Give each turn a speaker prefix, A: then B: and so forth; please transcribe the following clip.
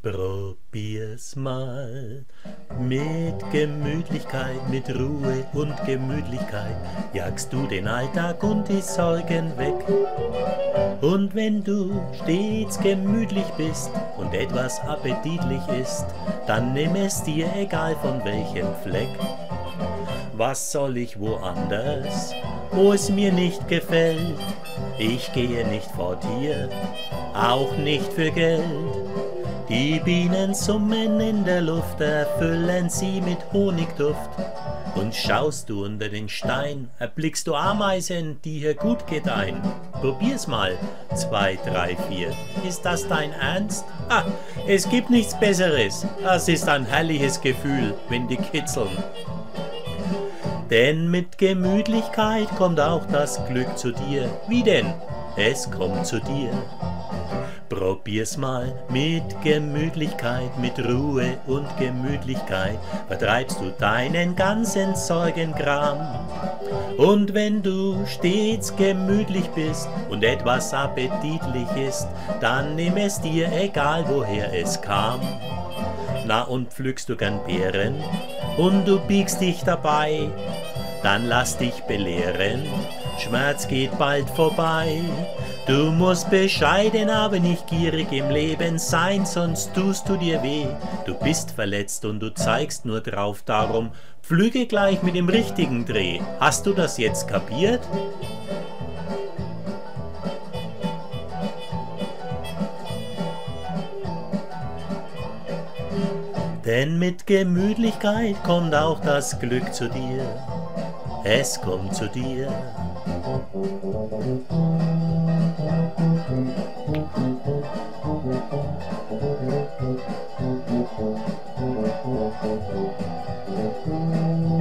A: Probier's mal mit Gemütlichkeit, mit Ruhe und Gemütlichkeit, jagst du den Alltag und die Sorgen weg. Und wenn du stets gemütlich bist und etwas appetitlich ist, dann nimm es dir egal von welchem Fleck. Was soll ich woanders, wo es mir nicht gefällt? Ich gehe nicht fort hier, auch nicht für Geld. Die Bienen summen in der Luft, erfüllen sie mit Honigduft. Und schaust du unter den Stein, erblickst du Ameisen, die hier gut gedeihen. Probier's mal. Zwei, drei, vier. Ist das dein Ernst? Ah, es gibt nichts Besseres. Das ist ein herrliches Gefühl, wenn die kitzeln. Denn mit Gemütlichkeit kommt auch das Glück zu dir. Wie denn? Es kommt zu dir. Probier's mal mit Gemütlichkeit, mit Ruhe und Gemütlichkeit, vertreibst du deinen ganzen Sorgenkram. Und wenn du stets gemütlich bist und etwas appetitlich ist, dann nimm es dir, egal woher es kam. Na und pflückst du gern Beeren und du biegst dich dabei, dann lass dich belehren, Schmerz geht bald vorbei. Du musst bescheiden, aber nicht gierig im Leben sein, sonst tust du dir weh. Du bist verletzt und du zeigst nur drauf, darum pflüge gleich mit dem richtigen Dreh. Hast du das jetzt kapiert? Denn mit Gemütlichkeit kommt auch das Glück zu dir es kommt zu dir. Musik